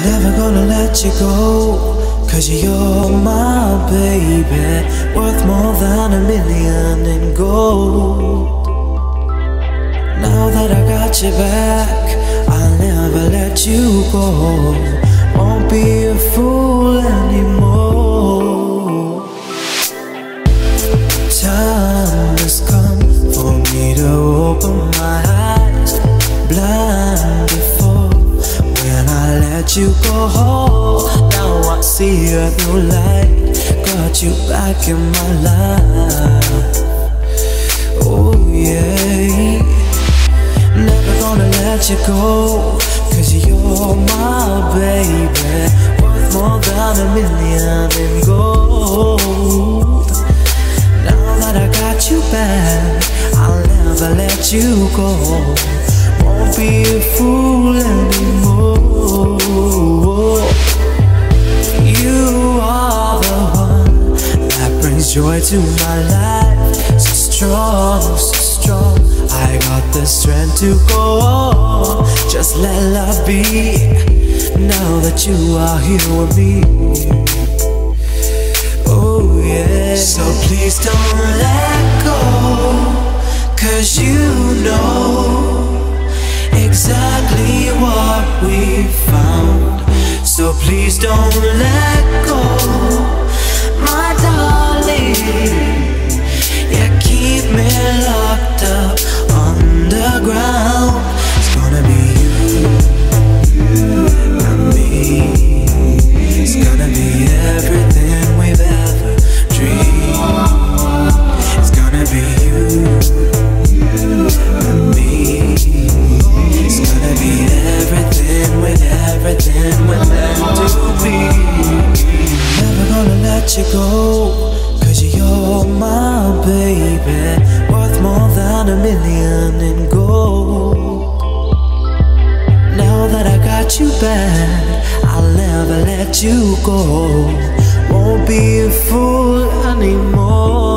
Never gonna let you go. Cause you're my baby. Worth more than a million in gold. Now that I got you back, I'll never let you go. Won't be a fool anymore. Time You go. Home. Now I see a new light. Got you back in my life. Oh yeah. Never gonna let you go. Cause you're my baby. Worth more than a million in gold. Now that I got you back, I'll never let you go. Won't be a fool anymore. Joy to my life. So strong, so strong. I got the strength to go on. Just let love be. Now that you are here with me. Oh yeah. So please don't let go. Cause you know exactly what we found. So please don't let go, my darling. Yeah, keep me locked up. It's gonna be you and me. It's gonna be everything we've ever dreamed. It's gonna be you and me. It's gonna be everything everything to be. Never gonna let you go. You're my baby. Worth more than a million in gold. Now that I got you back, I'll never let you go. Won't be a fool anymore.